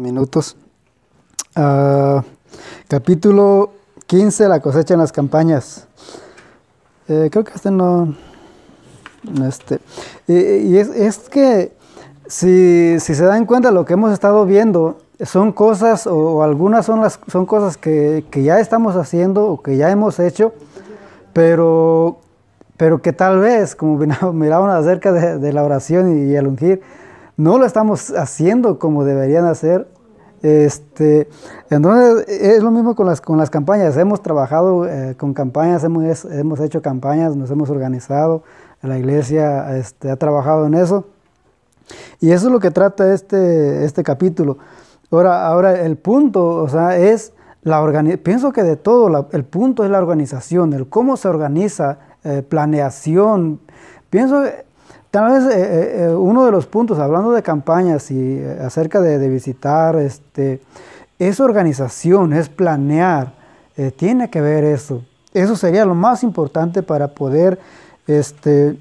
minutos. Ah, capítulo 15, la cosecha en las campañas. Eh, creo que este no... Este, y, es, que si, se dan cuenta lo que hemos estado viendo, son cosas o, algunas son, las, son cosas que, ya estamos haciendo o que ya hemos hecho, pero, pero que tal vez, como miraban acerca de, la oración y, y el ungir, no lo estamos haciendo como deberían hacer. Este, entonces es lo mismo con las, con las campañas. Hemos trabajado eh, con campañas, hemos, hemos hecho campañas, nos hemos organizado, la iglesia este, ha trabajado en eso. Y eso es lo que trata este, este capítulo. Ahora, ahora el punto, o sea, es la organización. Pienso que de todo, el punto es la organización, el cómo se organiza, eh, planeación. Pienso Tal vez eh, eh, eh, uno de los puntos, hablando de campañas y acerca de, visitar, este, es organización, es planear, tiene que ver eso. Eso sería lo más importante para poder este,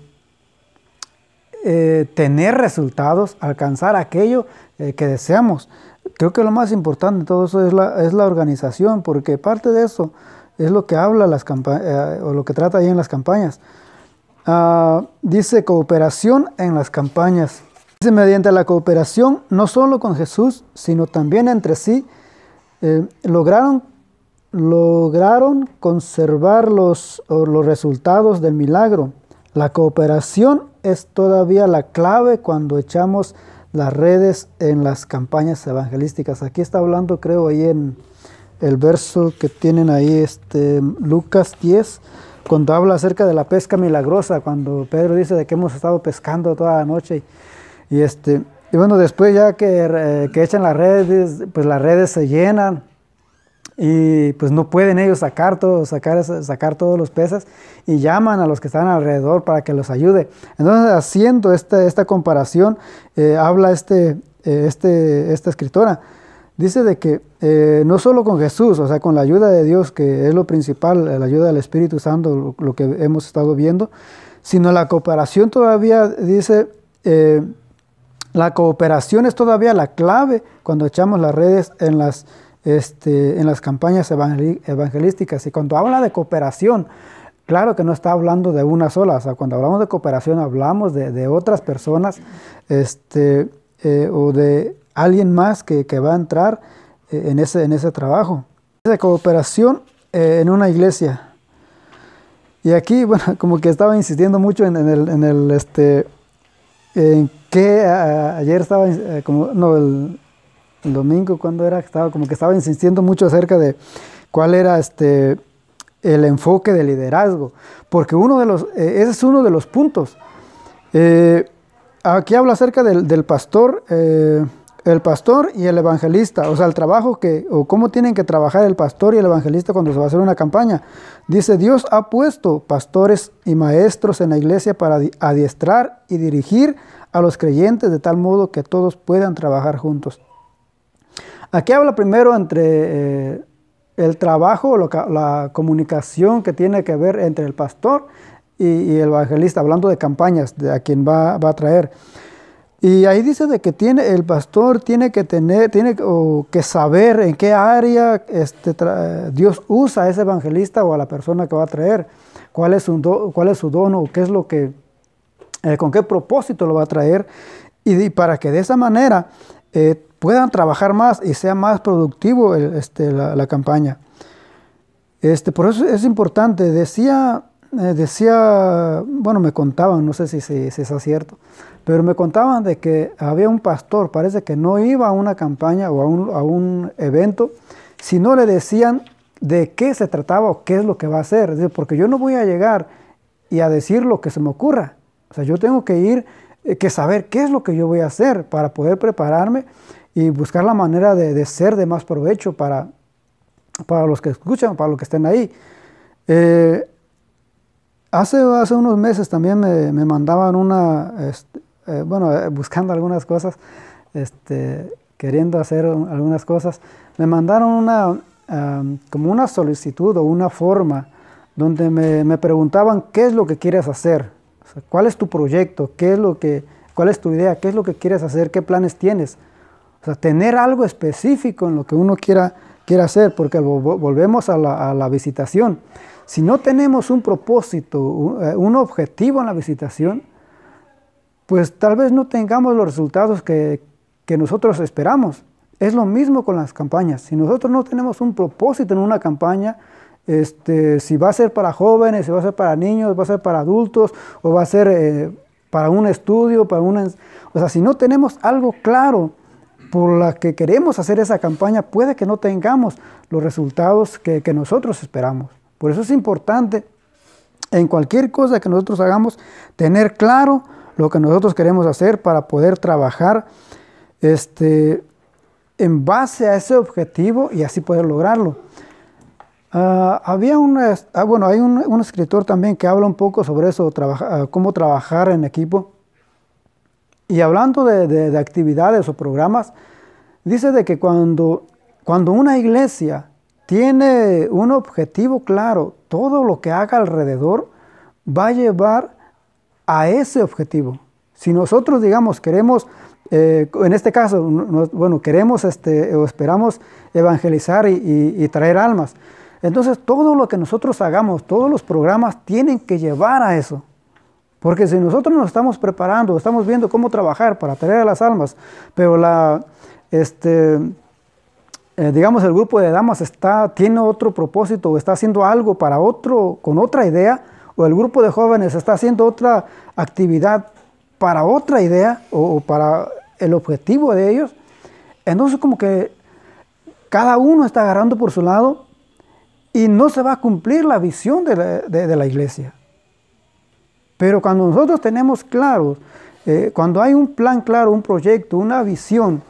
tener resultados, alcanzar aquello que deseamos. Creo que lo más importante de todo eso es la, es la organización, porque parte de eso es lo que habla las o lo que trata ahí en las campañas. Ah, dice cooperación en las campañas. Dice mediante la cooperación, no solo con Jesús, sino también entre sí, eh, lograron, lograron conservar los, los resultados del milagro. La cooperación es todavía la clave cuando echamos las redes en las campañas evangelísticas. Aquí está hablando, creo, ahí en el verso que tienen ahí, este, Lucas 10, cuando habla acerca de la pesca milagrosa, cuando Pedro dice de que hemos estado pescando toda la noche. Y, este, y bueno, después ya que, eh, que, echan las redes, pues las redes se llenan y pues no pueden ellos sacar, todo, sacar, sacar todos los peces y llaman a los que están alrededor para que los ayude. Entonces, haciendo esta, esta comparación, eh, habla este, eh, este, esta escritora dice de que eh, no solo con Jesús, o sea, con la ayuda de Dios, que es lo principal, la ayuda del Espíritu Santo, lo, que hemos estado viendo, sino la cooperación todavía, dice, eh, la cooperación es todavía la clave cuando echamos las redes en las, este, en las campañas evangelísticas. Y cuando habla de cooperación, Claro que no está hablando de una sola, o sea, cuando hablamos de cooperación hablamos de, otras personas este, eh, o de alguien más que, va a entrar eh, en ese, en ese trabajo. De cooperación eh, en una iglesia. Y aquí, bueno, como que estaba insistiendo mucho en, el, en el, este, en que ayer estaba, eh, como, no, el, domingo, cuando era? Estaba como que estaba insistiendo mucho acerca de cuál era este, el enfoque de liderazgo. Porque uno de los, ese es uno de los puntos. aquí habla acerca del, del pastor el pastor y el evangelista, o sea, el trabajo que, o cómo tienen que trabajar el pastor y el evangelista cuando se va a hacer una campaña. Dice, Dios ha puesto pastores y maestros en la iglesia para adiestrar y dirigir a los creyentes de tal modo que todos puedan trabajar juntos. Aquí habla primero entre eh, el trabajo, la comunicación que tiene que ver entre el pastor y, el evangelista, hablando de campañas, de a quien va, va a traer. Y ahí dice de que tiene, el pastor tiene que tener, tiene que saber en qué área este, Dios usa a ese evangelista o a la persona que va a traer, cuál es su, do, cuál es su don o qué es lo que, eh, con qué propósito lo va a traer, y, para que de esa manera eh, puedan trabajar más y sea más productivo este, la, campaña. Este, por eso es importante, decía, eh, decía, bueno, me contaban, no sé si, es cierto, pero me contaban de que había un pastor, parece que no iba a una campaña o a un, evento, si no le decían de qué se trataba o qué es lo que va a hacer. Porque yo no voy a llegar y a decir lo que se me ocurra. O sea, yo tengo que ir, eh, que saber qué es lo que yo voy a hacer para poder prepararme y buscar la manera de, ser de más provecho para, para los que escuchan, para los que estén ahí. Eh, hace, hace unos meses también me, mandaban una, este, eh, bueno, eh, buscando algunas cosas, este, queriendo hacer algunas cosas, me mandaron una, como una solicitud o una forma donde me, preguntaban qué es lo que quieres hacer, cuál es tu proyecto, qué es lo que, cuál es tu idea, qué es lo que quieres hacer, qué planes tienes. O sea, tener algo específico en lo que uno quiera, quiera hacer, porque volvemos a la, a la visitación. Si no tenemos un propósito, un, objetivo en la visitación, pues tal vez no tengamos los resultados que, que nosotros esperamos. Es lo mismo con las campañas. Si nosotros no tenemos un propósito en una campaña, este, si va a ser para jóvenes, si va a ser para niños, va a ser para adultos, o va a ser eh, para un estudio, para una... O sea, si no tenemos algo claro por la que queremos hacer esa campaña, puede que no tengamos los resultados que, que nosotros esperamos. Por eso es importante en cualquier cosa que nosotros hagamos, tener claro lo que nosotros queremos hacer para poder trabajar este, en base a ese objetivo y así poder lograrlo. Ah, había un, ah, bueno, hay un, escritor también que habla un poco sobre eso, ah, cómo trabajar en equipo. Y hablando de, actividades o programas, dice de que cuando, cuando una iglesia tiene un objetivo claro, todo lo que haga alrededor va a llevar a ese objetivo. Si nosotros, digamos, queremos eh, en este caso, bueno, queremos este, o esperamos evangelizar y, traer almas. Entonces, todo lo que nosotros hagamos, todos los programas tienen que llevar a eso. Porque si nosotros nos estamos preparando, estamos viendo cómo trabajar para traer a las almas, pero la, este, eh, digamos, el grupo de damas está, tiene otro propósito o está haciendo algo para otro, con otra idea, o el grupo de jóvenes está haciendo otra actividad para otra idea o, para el objetivo de ellos, entonces como que cada uno está agarrando por su lado y no se va a cumplir la visión de la, iglesia. Pero cuando nosotros tenemos claro, eh, cuando hay un plan claro, un proyecto, una visión,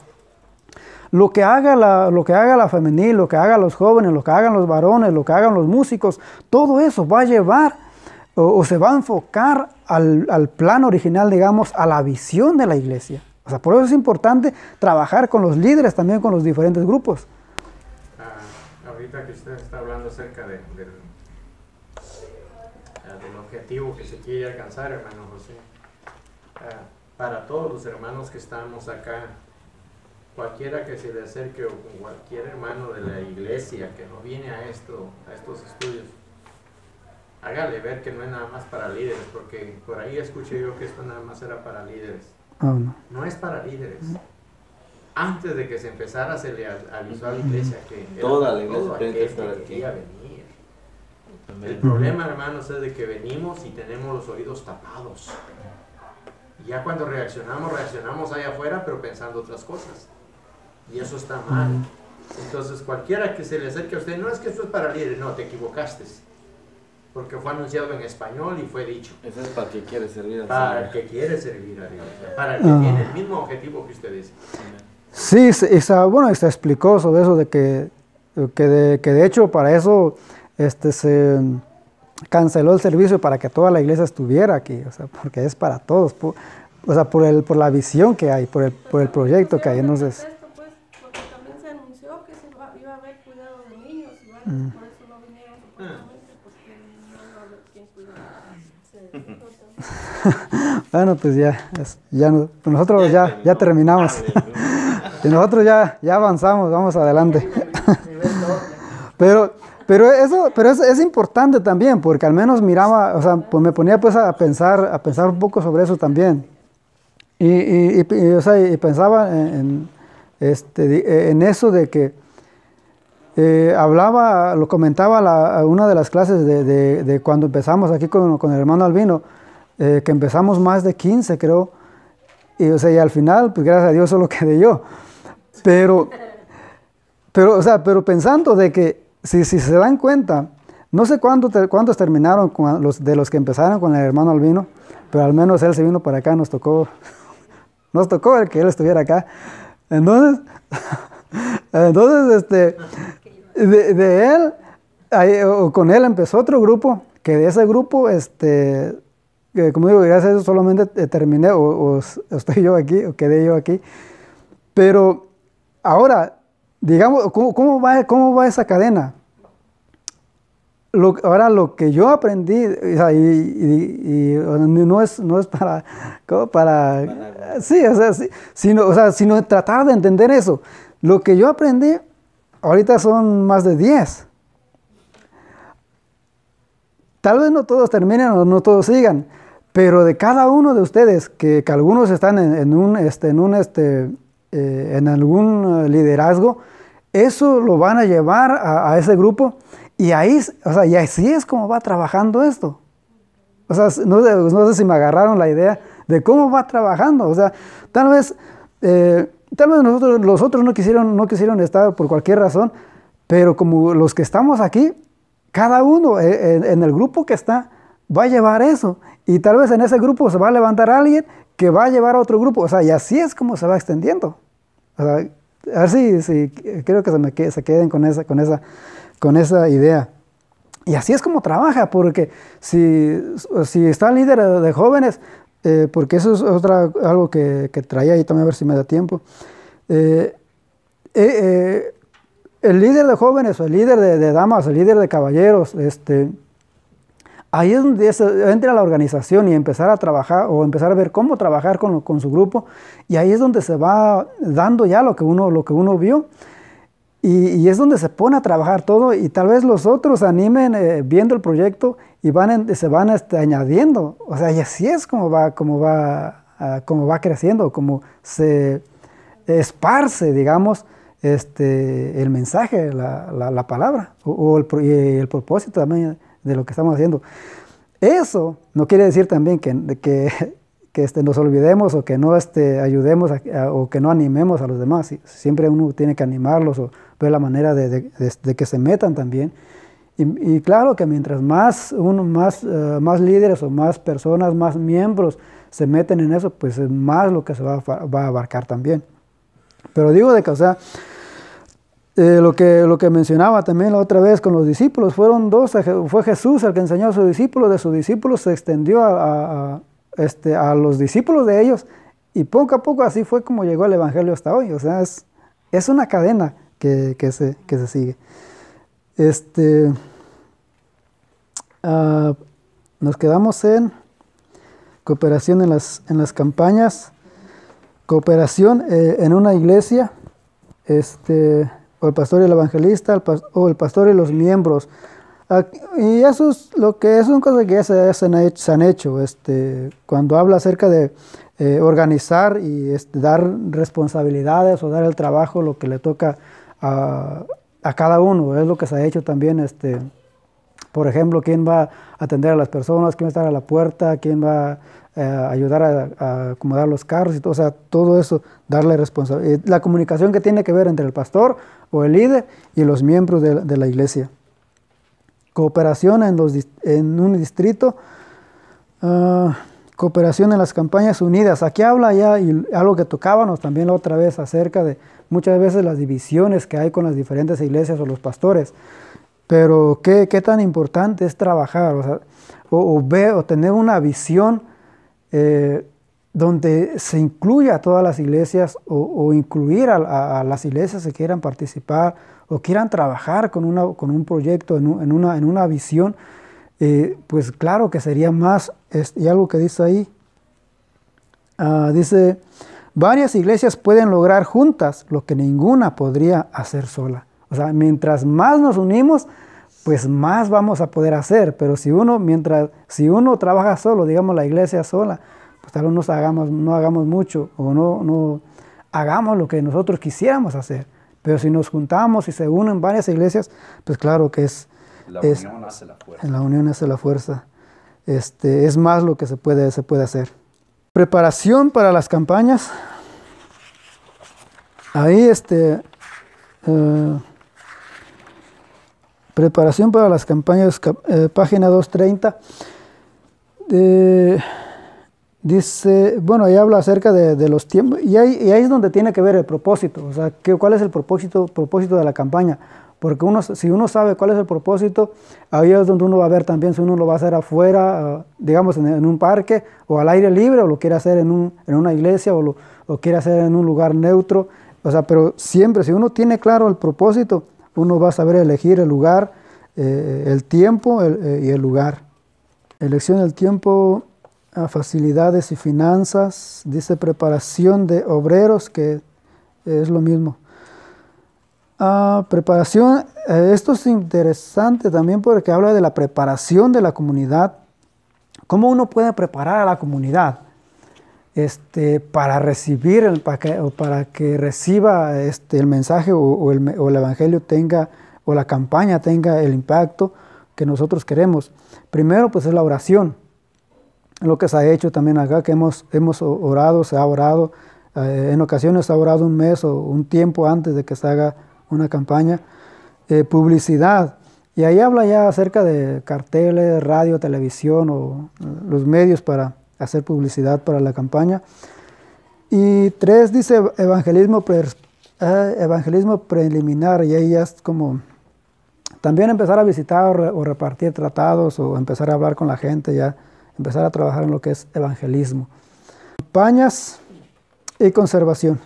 lo que, haga la, lo que haga la femenil, lo que hagan los jóvenes, lo que hagan los varones, lo que hagan los músicos, todo eso va a llevar o, se va a enfocar al, al, plan original, digamos, a la visión de la iglesia. O sea, por eso es importante trabajar con los líderes, también con los diferentes grupos. Ah, ahorita que usted está hablando acerca de, del, ah, del, objetivo que se quiere alcanzar, hermano José, ah, para todos los hermanos que estamos acá, cualquiera que se le acerque o cualquier hermano de la iglesia que no viene a esto, a estos estudios, hágale ver que no es nada más para líderes, porque por ahí escuché yo que esto nada más era para líderes. Ah, no. es para líderes. Antes de que se empezara se le avisó a la iglesia que toda la iglesia que venir. El problema, hermanos, es de que venimos y tenemos los oídos tapados. Y ya cuando reaccionamos, reaccionamos allá afuera, pero pensando otras cosas. Y eso está mal. Entonces, cualquiera que se le acerque a usted, no es que esto es para líderes, no, te equivocaste porque fue anunciado en español y fue dicho. Eso es para el que quiere servir a Dios. Para el que quiere servir a Dios, para el que ah. tiene el mismo objetivo que ustedes. Sí, esa, bueno, se explicó sobre eso de que, que, de, que de hecho para eso este, se canceló el servicio para que toda la iglesia estuviera aquí, o sea, porque es para todos, o sea, por, el, por la visión que hay, por el, por el proyecto que hay, entonces... Pues, porque también se anunció que se iba a haber cuidado de niños, mm. bueno, pues ya, ya nosotros ya, ya terminamos. y nosotros ya, ya avanzamos, vamos adelante. pero, pero eso, pero es, es, importante también, porque al menos miraba, o sea, pues me ponía pues a pensar, a pensar un poco sobre eso también. Y, y, o sea, y pensaba en, este, en eso de que eh, hablaba, lo comentaba la, una de las clases de, de, cuando empezamos aquí con, el hermano Albino, eh, que empezamos más de 15, creo. Y, o sea, y al final, pues gracias a Dios solo quedé yo. Pero, pero, o sea, pero pensando de que, si, si se dan cuenta, no sé cuántos, cuántos terminaron de los que empezaron con el hermano Albino, pero al menos él se vino para acá, nos tocó, nos tocó el que él estuviera acá. Entonces, entonces este, de, de él, o con él empezó otro grupo, que de ese grupo, este, como digo, gracias a eso solamente terminé o, estoy yo aquí o quedé yo aquí. Pero ahora, digamos, ¿cómo, va, cómo va esa cadena? lo, ahora lo que yo aprendí, o sea, y, y- y no, es, no es para, para, sí, o sea, sí, sino, o sea, sino tratar de entender eso. Lo que yo aprendí, ahorita son más de 10. Tal vez no todos terminen o no todos sigan, pero de cada uno de ustedes, que, algunos están en, un, este, en, un, este, eh, en algún eh, liderazgo, eso lo van a llevar a, ese grupo y ahí, o sea, y así es como va trabajando esto. O sea, no sé si me agarraron la idea de cómo va trabajando. O sea, tal vez, eh, tal vez nosotros, los otros no quisieron, no quisieron estar por cualquier razón, pero como los que estamos aquí, cada uno eh, en, el grupo que está va a llevar eso. Y tal vez en ese grupo se va a levantar alguien que va a llevar a otro grupo. O sea, y así es como se va extendiendo. O sea, a ver si, si creo que se, me se queden con esa, con, esa, con esa idea. Y así es como trabaja, porque si, si está el líder de jóvenes, eh, porque eso es otra, algo que, que traía ahí también a ver si me da tiempo. eh, eh, eh, el líder de jóvenes, o el líder de, de damas, el líder de caballeros, este, ahí es donde entra la organización y empezar a trabajar o empezar a ver cómo trabajar con, con su grupo. Y ahí es donde se va dando ya lo que uno, lo que uno vio. Y, y es donde se pone a trabajar todo y tal vez los otros animen eh, viendo el proyecto y van en- se van este, añadiendo. O sea, y así es como va, como va, ah, como va creciendo, como se esparce, digamos, este, el mensaje, la, la- la palabra o, o el, el propósito también de lo que estamos haciendo. Eso no quiere decir también que, que, que, este, nos olvidemos o que no este, ayudemos a- a- o que no animemos a los demás. Si- Siempre uno tiene que animarlos o ver la manera de, de- de- de que se metan también. Y, y claro que mientras más, uno, más, eh, más líderes o más personas, más miembros se meten en eso, pues es más lo que se va a, va a abarcar también. Pero digo de que, o sea, eh, lo, que, lo que mencionaba también la otra vez con los discípulos, fueron dos, fue Jesús el que enseñó a sus discípulos, de sus discípulos se extendió a, a- a, este, a los discípulos de ellos y poco a poco así fue como llegó el Evangelio hasta hoy, o sea, es, es una cadena que, que se, que se sigue. Este, ah, nos quedamos en cooperación en las, en las campañas, cooperación eh, en una iglesia, este, o el pastor y el evangelista, o el pastor y los miembros. Y eso es lo que es una cosa que ya se, se han hecho, se han hecho, este, cuando habla acerca de eh, organizar y este, dar responsabilidades o dar el trabajo, lo que le toca a, a cada uno, es lo que se ha hecho también, este, por ejemplo, quién va a atender a las personas, quién va a estar a la puerta, quién va eh, a ayudar a, acomodar los carros y todo, o sea, todo eso, darle responsabilidad. La comunicación que tiene que ver entre el pastor o el líder y los miembros de, la iglesia. Cooperación en, los, en un distrito, ah, cooperación en las campañas unidas. Aquí habla ya, y algo que tocábamos también la otra vez acerca de muchas veces las divisiones que hay con las diferentes iglesias o los pastores. Pero qué, qué tan importante es trabajar, o, o, ver, o tener una visión eh, donde se incluya a todas las iglesias o, incluir a, las iglesias que quieran participar o quieran trabajar con, una, con un proyecto, en, un- en una, en una visión, eh, pues claro que sería más, y algo que dice ahí, ah, dice, varias iglesias pueden lograr juntas lo que ninguna podría hacer sola. O sea, mientras más nos unimos, pues más vamos a poder hacer. Pero si uno, mientras, si uno trabaja solo, digamos la iglesia sola, pues tal vez no hagamos, no hagamos mucho o no, no hagamos lo que nosotros quisiéramos hacer. Pero si nos juntamos y se unen varias iglesias, pues claro que es, La es- unión hace la fuerza. en la unión hace la fuerza. Este, es más lo que se puede, se puede hacer. Preparación para las campañas. Ahí, este, eh, preparación para las campañas, eh, página 230. Eh, dice, bueno, ahí habla acerca de, los tiempos, y ahí, es donde tiene que ver el propósito, o sea, ¿qué- ¿cuál es el propósito, propósito de la campaña? Porque uno, si uno sabe cuál es el propósito, ahí es donde uno va a ver también si uno lo va a hacer afuera, ah, digamos en, un parque, o al aire libre, o lo quiere hacer en, un- en una iglesia, o lo o quiere hacer en un lugar neutro. O sea, pero siempre, si uno tiene claro el propósito, uno va a saber elegir el lugar, eh, el tiempo el, y el lugar. Elección del tiempo, facilidades y finanzas, dice preparación de obreros, que es lo mismo. Ah, preparación, esto es interesante también porque habla de la preparación de la comunidad. ¿Cómo uno puede preparar a la comunidad? este, para recibir, el, para, que, o para que reciba este, el mensaje o, el, el, Evangelio tenga, o la campaña tenga el impacto que nosotros queremos. Primero, pues es la oración. Lo que se ha hecho también acá, que hemos, hemos orado, se ha orado, eh, en ocasiones se ha orado un mes o un tiempo antes de que se haga una campaña. Eh, publicidad. Y ahí habla ya acerca de carteles, radio, televisión o los medios para hacer publicidad para la campaña. Y tres dice evangelismo, eh, evangelismo preliminar, y ahí ya es como también empezar a visitar o, repartir tratados o empezar a hablar con la gente, ya empezar a trabajar en lo que es evangelismo. Campañas y conservación.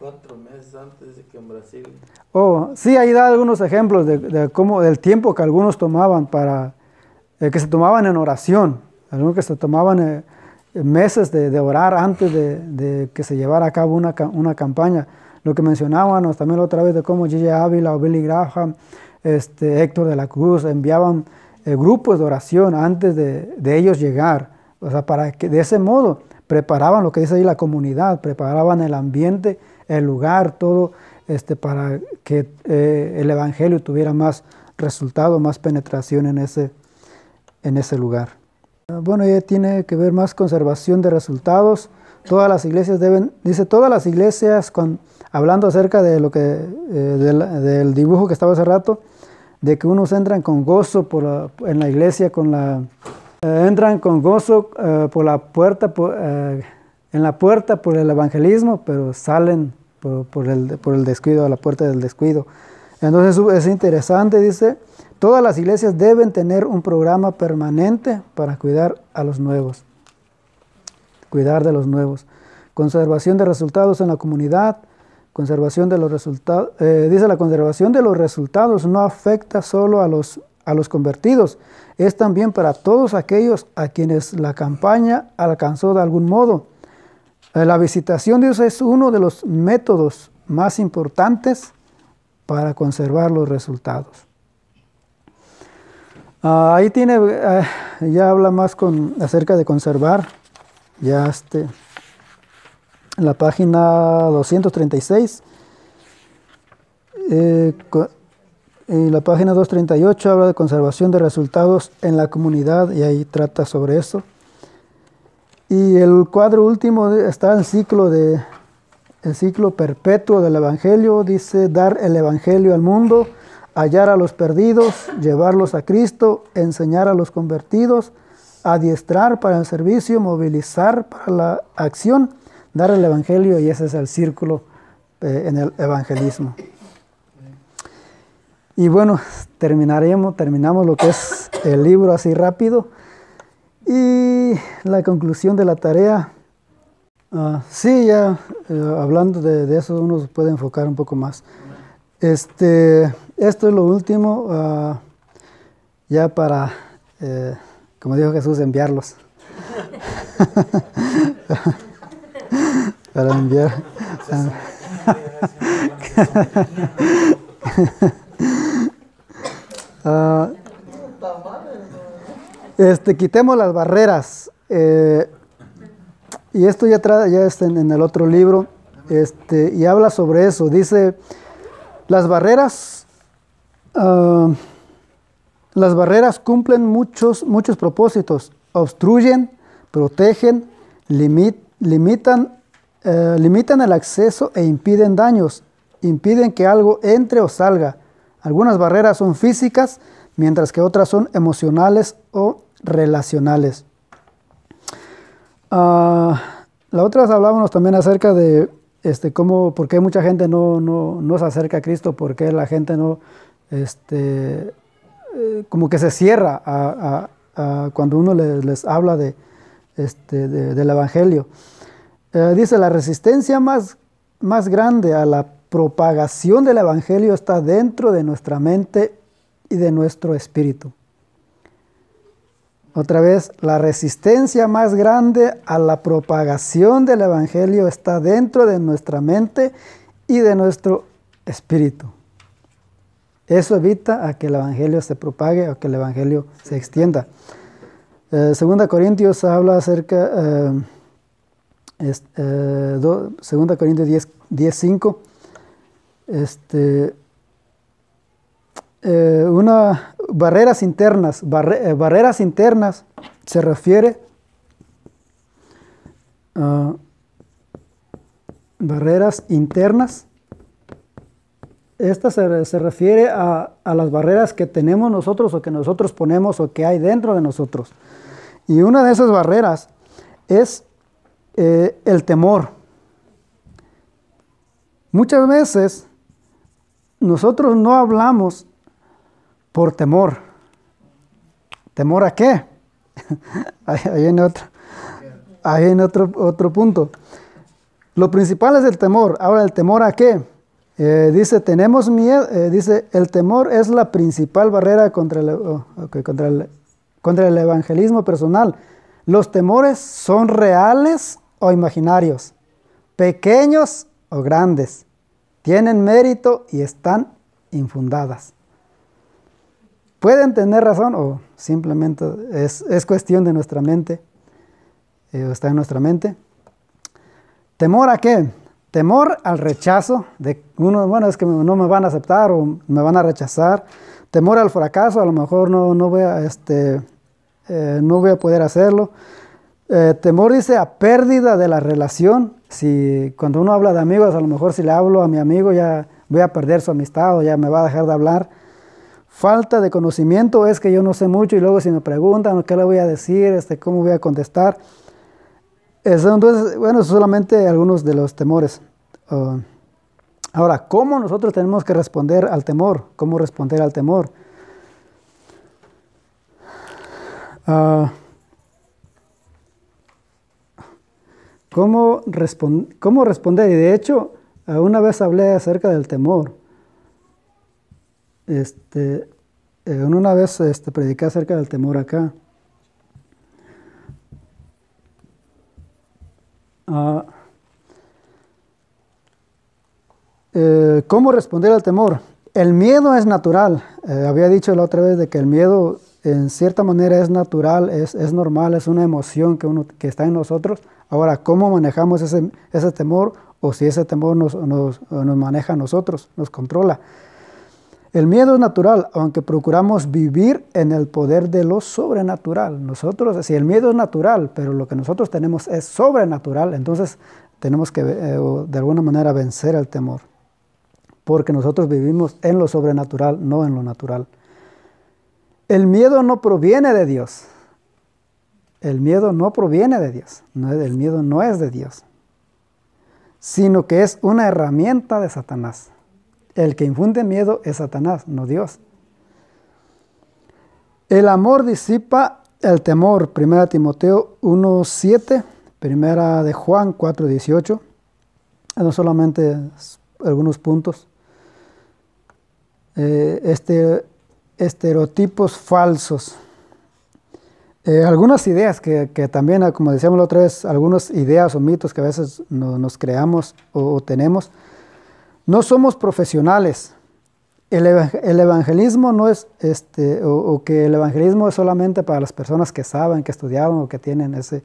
Cuatro meses antes de que en Brasil. Oh, sí, ahí da algunos ejemplos de, cómo, del tiempo que algunos tomaban para, eh, que se tomaban en oración algunos que se tomaban eh, meses de, orar antes de, que se llevara a cabo una, una campaña. Lo que mencionábamos también otra vez de cómo Gigi Ávila o Billy Graham, este, Héctor de la Cruz enviaban eh, grupos de oración antes de, ellos llegar. O sea, para que de ese modo preparaban lo que dice ahí la comunidad, preparaban el ambiente, el lugar, todo este, para que eh, el Evangelio tuviera más resultado, más penetración en ese, en ese lugar. Bueno, ya tiene que ver más conservación de resultados. Todas las iglesias deben, dice, todas las iglesias, con, hablando acerca de lo que, eh, del, dibujo que estaba hace rato, de que unos entran con gozo por en la iglesia, con la, eh, entran con gozo por la puerta, en la puerta por el evangelismo, pero salen por, el, por el descuido, a la puerta del descuido. Entonces es interesante, dice, Todas las iglesias deben tener un programa permanente para cuidar a los nuevos, cuidar de los nuevos. Conservación de resultados en la comunidad, conservación de los resultados. Eh, dice la conservación de los resultados no afecta solo a los, a los convertidos, es también para todos aquellos a quienes la campaña alcanzó de algún modo. Eh, la visitación de Dios es uno de los métodos más importantes para conservar los resultados. Ah, ahí tiene, eh, ya habla más con, acerca de conservar, ya este, la página 236. Eh, y la página 238 habla de conservación de resultados en la comunidad y ahí trata sobre eso. Y el cuadro último está el ciclo de el ciclo perpetuo del evangelio, dice dar el evangelio al mundo hallar a los perdidos, llevarlos a Cristo, enseñar a los convertidos, adiestrar para el servicio, movilizar para la acción, dar el Evangelio y ese es el círculo eh, en el evangelismo. Y bueno, terminaremos, terminamos lo que es el libro así rápido. Y la conclusión de la tarea, uh, sí, ya eh, hablando de, eso uno puede enfocar un poco más. Este, esto es lo último, uh, ya para, eh, como dijo Jesús, enviarlos. para enviar. uh, este, quitemos las barreras. Eh, y esto ya, ya está en, el otro libro. Este, y habla sobre eso. Dice, las barreras Ah, las barreras cumplen muchos, muchos propósitos, obstruyen, protegen, limitan, eh, limitan el acceso e impiden daños, impiden que algo entre o salga. Algunas barreras son físicas, mientras que otras son emocionales o relacionales. Ah, la otra vez hablábamos también acerca de este, cómo, por qué mucha gente no, no, no se acerca a Cristo, por qué la gente no, este, eh, como que se cierra a, cuando uno les, habla de, este, del Evangelio. Eh, dice, la resistencia más, más grande a la propagación del Evangelio está dentro de nuestra mente y de nuestro espíritu. Otra vez, la resistencia más grande a la propagación del Evangelio está dentro de nuestra mente y de nuestro espíritu. Eso evita a que el Evangelio se propague o que el Evangelio se extienda. Eh, segunda Corintios habla acerca, eh, eh, Segunda Corintios 10, 10 5, este, una, barreras internas, barreras internas se refiere a barreras internas esta se, refiere a, las barreras que tenemos nosotros o que nosotros ponemos o que hay dentro de nosotros. Y una de esas barreras es eh, el temor. Muchas veces nosotros no hablamos por temor. ¿Temor a qué? ahí viene otro, otro, otro punto. Lo principal es el temor. Ahora, ¿el temor a qué? Eh, dice, tenemos miedo, eh, dice, el temor es la principal barrera contra el, oh, contra, el, contra el evangelismo personal. Los temores son reales o imaginarios, pequeños o grandes, tienen mérito y están infundadas. Pueden tener razón o simplemente es, es cuestión de nuestra mente, eh, está en nuestra mente. ¿Temor a qué? Temor al rechazo, de uno, bueno, es que no me van a aceptar o me van a rechazar. Temor al fracaso, a lo mejor no, no, voy, a, este, eh, no voy a poder hacerlo. Eh, temor dice a pérdida de la relación. Si cuando uno habla de amigos, a lo mejor si le hablo a mi amigo ya voy a perder su amistad o ya me va a dejar de hablar. Falta de conocimiento es que yo no sé mucho y luego si me preguntan qué le voy a decir, este, cómo voy a contestar. Entonces, bueno, solamente algunos de los temores. Ah, ahora, ¿cómo nosotros tenemos que responder al temor? ¿Cómo responder al temor? Uh, ¿cómo, ¿Cómo responder? Y de hecho, una vez hablé acerca del temor. Este, eh, una vez este, prediqué acerca del temor acá. Ah, eh, ¿Cómo responder al temor? El miedo es natural. Eh, había dicho la otra vez de que el miedo en cierta manera es natural, es, normal, es una emoción que, está en nosotros. Ahora, ¿cómo manejamos ese, temor o si ese temor nos, nos maneja a nosotros, nos controla? El miedo es natural, aunque procuramos vivir en el poder de lo sobrenatural. Nosotros, si el miedo es natural, pero lo que nosotros tenemos es sobrenatural, entonces tenemos que eh, de alguna manera vencer el temor. Porque nosotros vivimos en lo sobrenatural, no en lo natural. El miedo no proviene de Dios. El miedo no proviene de Dios. No, el miedo no es de Dios. Sino que es una herramienta de Satanás. El que infunde miedo es Satanás, no Dios. El amor disipa el temor. Primera Timoteo 1.7, primera de Juan 4.18. No solamente algunos puntos. Eh, este, estereotipos falsos. Eh, algunas ideas que, también, como decíamos la otra vez, algunas ideas o mitos que a veces nos creamos o tenemos no somos profesionales. El, evangelismo no es, este, o, que el evangelismo es solamente para las personas que saben, que estudiaron o que tienen ese,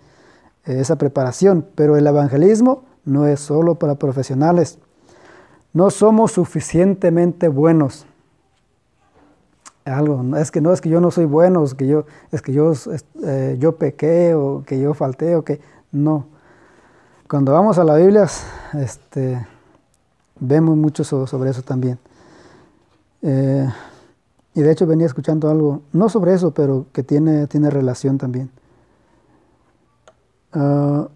esa preparación, pero el evangelismo no es solo para profesionales. No somos suficientemente buenos. Algo, es que no es que yo no soy bueno, es que yo, es que yo, eh, yo pequé o que yo falté o que no. Cuando vamos a la Biblia, este, Vemos mucho sobre eso también. Eh, y de hecho venía escuchando algo, no sobre eso, pero que tiene, tiene relación también. Ah,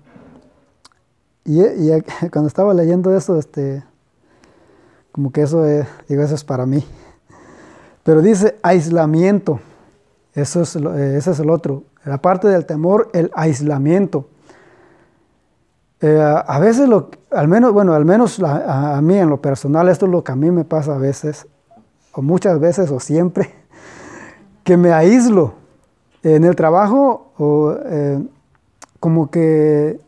y, cuando estaba leyendo eso, este, como que eso, es, digo, eso es para mí. Pero dice aislamiento, eso es, ese es el otro. La parte del temor, el aislamiento. Eh, a veces, lo, al menos, bueno, al menos a, mí en lo personal, esto es lo que a mí me pasa a veces, o muchas veces, o siempre, que me aíslo en el trabajo o eh, como que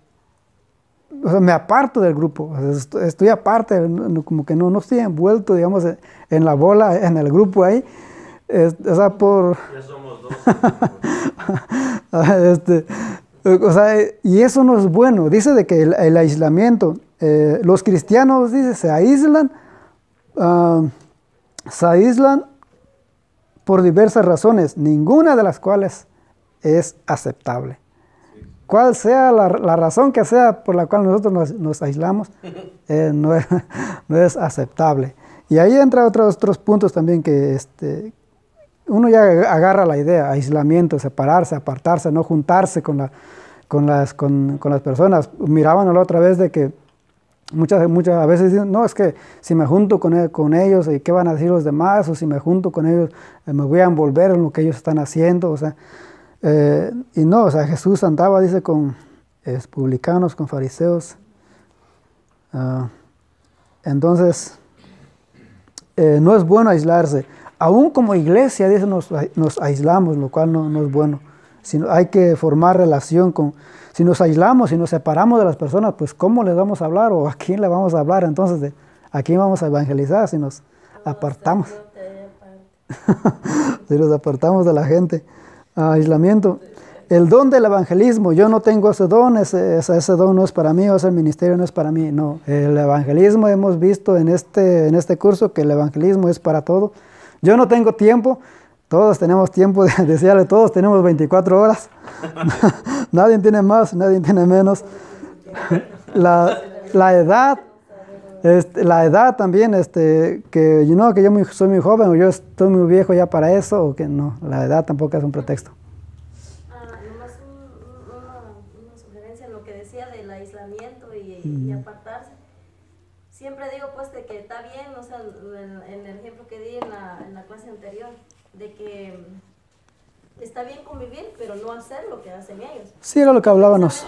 o sea, me aparto del grupo, estoy, aparte, como que no, no estoy envuelto, digamos, en la bola, en el grupo ahí. o sea, por... Ya somos dos. este, o sea, y eso no es bueno. Dice de que el, aislamiento, eh, los cristianos, dice, se aíslan, ah, se aíslan por diversas razones, ninguna de las cuales es aceptable. Cual sea la, razón que sea por la cual nosotros nos, aislamos, eh, no, es, aceptable. Y ahí entra otros, otros puntos también que este, uno ya agarra la idea, aislamiento, separarse, apartarse, no juntarse con, la, con, las, con, las personas. Miraban la otra vez de que muchas, muchas a veces dicen, no, es que si me junto con, e, con ellos, ¿qué van a decir los demás? O si me junto con ellos, eh, me voy a envolver en lo que ellos están haciendo. O sea, eh, y no, o sea, Jesús andaba, dice, con publicanos, con fariseos. Ah, entonces, eh, no es bueno aislarse. Aún como iglesia, dice, nos, nos aislamos, lo cual no, no, es bueno. Sino hay que formar relación con... Si nos aislamos, si nos separamos de las personas, pues ¿cómo les vamos a hablar o a quién le vamos a hablar? Entonces, de, ¿a quién vamos a evangelizar si nos apartamos? si nos apartamos de la gente aislamiento. El don del evangelismo, yo no tengo ese don, ese, ese, don no es para mí, o ese ministerio no es para mí, no. El evangelismo hemos visto en este, en este curso que el evangelismo es para todo. Yo no tengo tiempo, todos tenemos tiempo de decirle, todos tenemos 24 horas. nadie tiene más, nadie tiene menos. La, la edad, este, la edad también, este, que, no, que yo soy muy joven o yo estoy muy viejo ya para eso, o que no, la edad tampoco es un pretexto. Nomás una, sugerencia en lo que decía del aislamiento y, apartarse. Siempre digo pues de que está bien, o sea, en, el ejemplo que di en la, en la clase anterior, de que está bien convivir, pero no hacer lo que hacen ellos. Sí, era lo que hablábamos.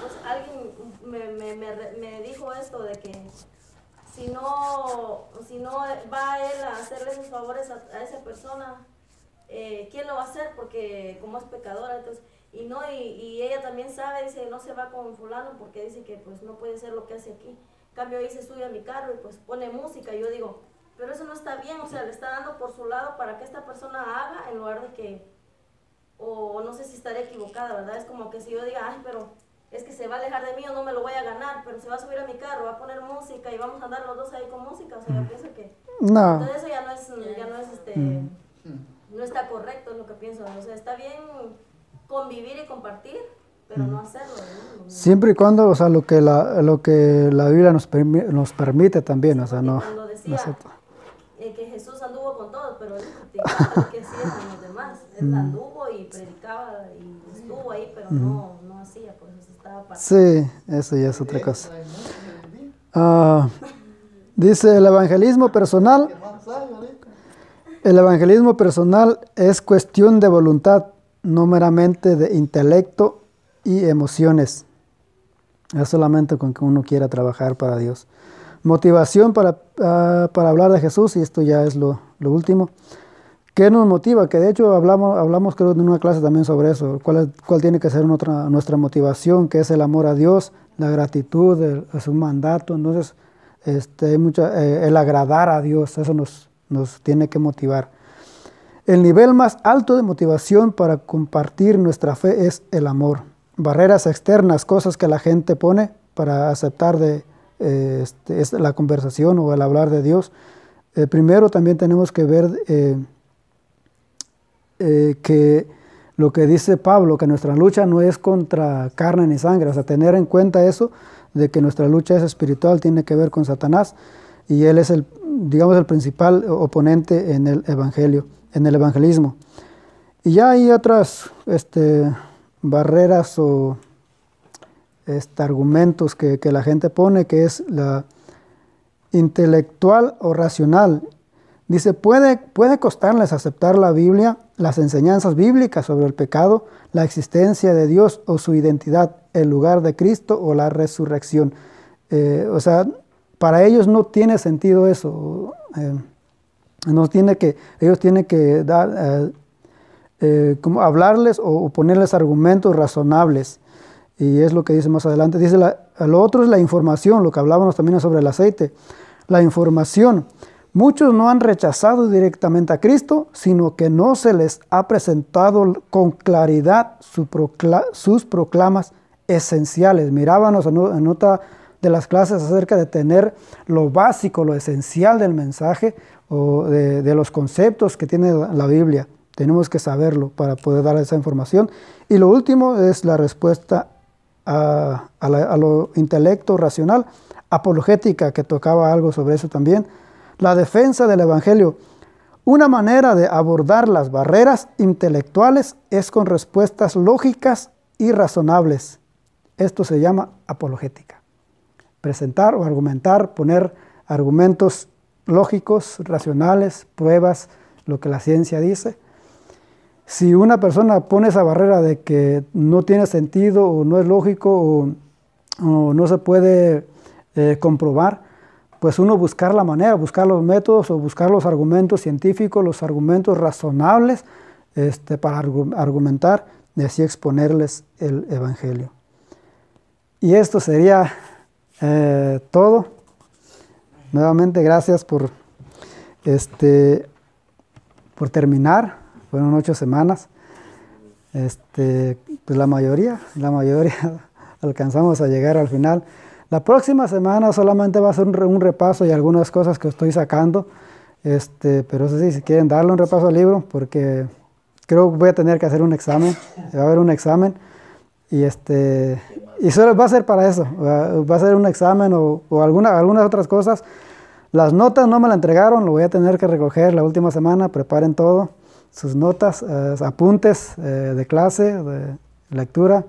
Pues, alguien me, me, me, me dijo esto de que si no, si no va él a hacerle sus favores a, esa persona, eh, ¿quién lo va a hacer? Porque como es pecadora, entonces, y no, y, ella también sabe, dice, no se va con fulano porque dice que pues no puede ser lo que hace aquí. cambio ahí se sube a mi carro y pues pone música, y yo digo, pero eso no está bien, o sea, le está dando por su lado para que esta persona haga en lugar de que, o no sé si estaré equivocada, ¿verdad? Es como que si yo diga, ay, pero es que se va a alejar de mí o no me lo voy a ganar, pero se va a subir a mi carro, va a poner música y vamos a andar los dos ahí con música, o sea, yo mm. pienso que... No. Entonces eso ya no es, ya no es este... Mm. No está correcto, es lo que pienso. O sea, está bien convivir y compartir, pero no hacerlo. Siempre y cuando, o sea, lo que la, lo que la Biblia nos, nos permite también, o sea, no... Cuando decía eh, que Jesús anduvo con todos, pero él criticaba que hacía con los demás. Él mm. anduvo y predicaba y estuvo ahí, pero no, no hacía, pues Sí, eso ya es otra cosa. Ah, dice el evangelismo personal. El evangelismo personal es cuestión de voluntad, no meramente de intelecto y emociones. Es solamente con que uno quiera trabajar para Dios. Motivación para, ah, para hablar de Jesús, y esto ya es lo, lo último. ¿Qué nos motiva? Que de hecho hablamos, hablamos creo en una clase también sobre eso, cuál, cuál tiene que ser nuestra, motivación, que es el amor a Dios, la gratitud, es un mandato, entonces este, mucha, eh, el agradar a Dios, eso nos, nos tiene que motivar. El nivel más alto de motivación para compartir nuestra fe es el amor. Barreras externas, cosas que la gente pone para aceptar de, eh, este, la conversación o el hablar de Dios. Eh, primero también tenemos que ver eh, que lo que dice Pablo, que nuestra lucha no es contra carne ni sangre, o sea, tener en cuenta eso, de que nuestra lucha es espiritual, tiene que ver con Satanás, y él es el, digamos, el principal oponente en el evangelio, en el evangelismo. Y ya hay otras este, barreras o este, argumentos que, que la gente pone, que es la intelectual o racional. Dice, puede, puede costarles aceptar la Biblia las enseñanzas bíblicas sobre el pecado, la existencia de Dios o su identidad, el lugar de Cristo o la resurrección. Eh, o sea, para ellos no tiene sentido eso. Eh, no tiene que, ellos tienen que dar, eh, como hablarles o, ponerles argumentos razonables. Y es lo que dice más adelante. Dice, lo otro es la información, lo que hablábamos también sobre el aceite. La información. Muchos no han rechazado directamente a Cristo, sino que no se les ha presentado con claridad sus proclamas esenciales. Mirábamos en otra de las clases acerca de tener lo básico, lo esencial del mensaje o de, los conceptos que tiene la Biblia. Tenemos que saberlo para poder dar esa información. Y lo último es la respuesta a la- a lo intelecto racional, apologética, que tocaba algo sobre eso también. La defensa del Evangelio. Una manera de abordar las barreras intelectuales es con respuestas lógicas y razonables. Esto se llama apologética. Presentar o argumentar, poner argumentos lógicos, racionales, pruebas, lo que la ciencia dice. Si una persona pone esa barrera de que no tiene sentido o no es lógico o, no se puede eh, comprobar, pues uno buscar la manera, buscar los métodos o buscar los argumentos científicos, los argumentos razonables este, para argu- argumentar y así exponerles el Evangelio. Y esto sería eh, todo. Nuevamente gracias por, este, por terminar. Fueron ocho semanas. Este, pues la mayoría, la mayoría alcanzamos a llegar al final. La próxima semana solamente va a ser un, re- un repaso y algunas cosas que estoy sacando. Este, pero eso sí, si quieren darle un repaso al libro, porque creo que voy a tener que hacer un examen. Va a haber un examen. Y este y solo va a ser para eso. Va a ser un examen o, o alguna, algunas otras cosas. Las notas no me la entregaron, lo voy a tener que recoger la última semana. Preparen todo, sus notas, eh, apuntes eh, de clase, de lectura.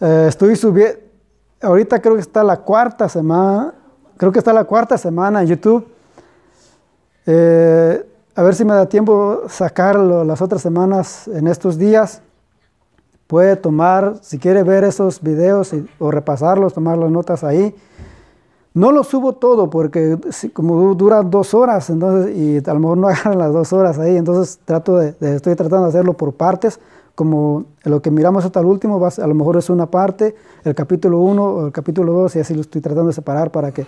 Eh, estoy subiendo, ahorita creo que está la cuarta semana, creo que está la cuarta semana en YouTube. Eh, a ver si me da tiempo sacarlo las otras semanas en estos días. Puede tomar, si quiere ver esos videos y- o repasarlos, tomar las notas ahí. No lo subo todo porque como du- dura dos horas, entonces, y a lo mejor no agarran las dos horas ahí, entonces trato de, de- estoy tratando de hacerlo por partes, como lo que miramos hasta el último, a lo mejor es una parte, el capítulo 1 o el capítulo 2, y así lo estoy tratando de separar para que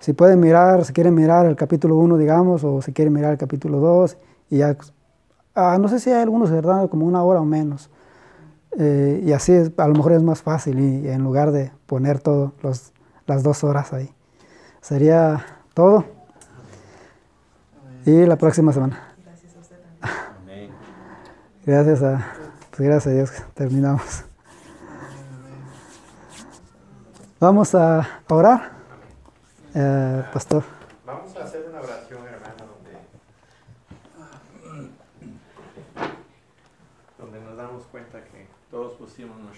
si pueden mirar, si quieren mirar el capítulo 1, digamos, o si quieren mirar el capítulo 2, y ya, ah, no sé si hay algunos, ¿verdad? Como una hora o menos. Eh, y así es- a lo mejor es más fácil y, en lugar de poner todo los, las dos horas ahí. Sería todo. Y la próxima semana. Gracias a, pues gracias a Dios terminamos. Vamos a orar. Eh, pastor. Vamos a hacer una oración, hermano, donde, donde nos damos cuenta que todos pusimos esfuerzo.